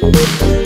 Thank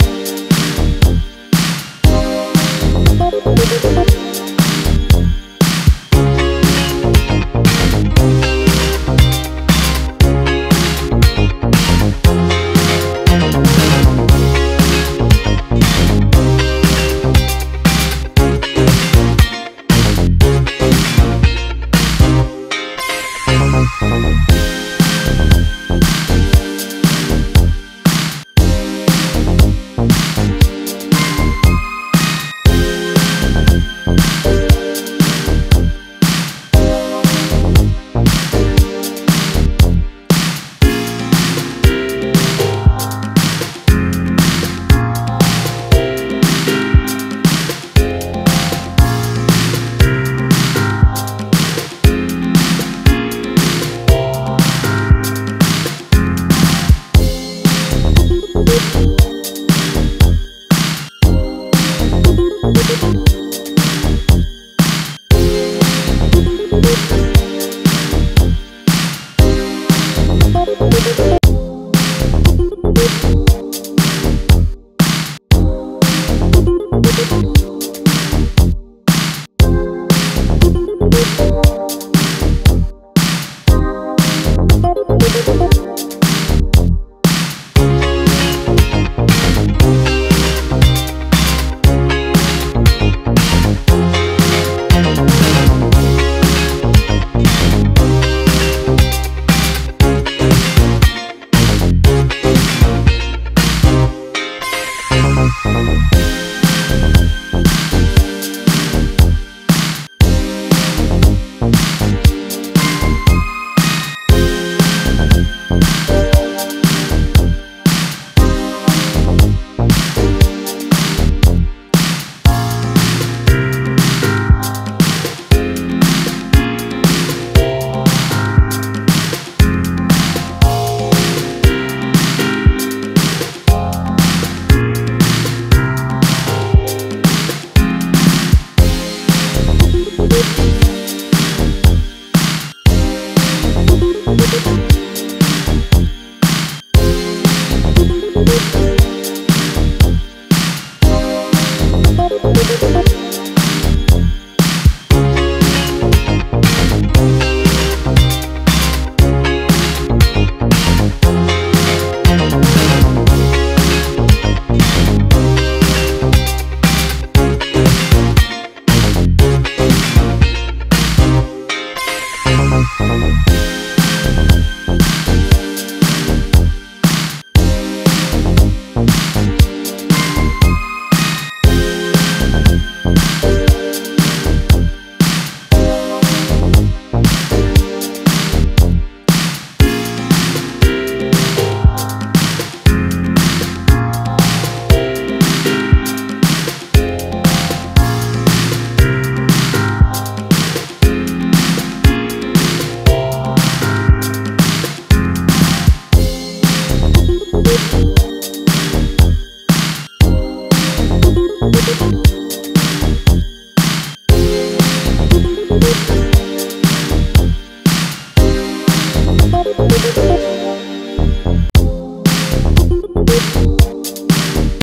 Thank you.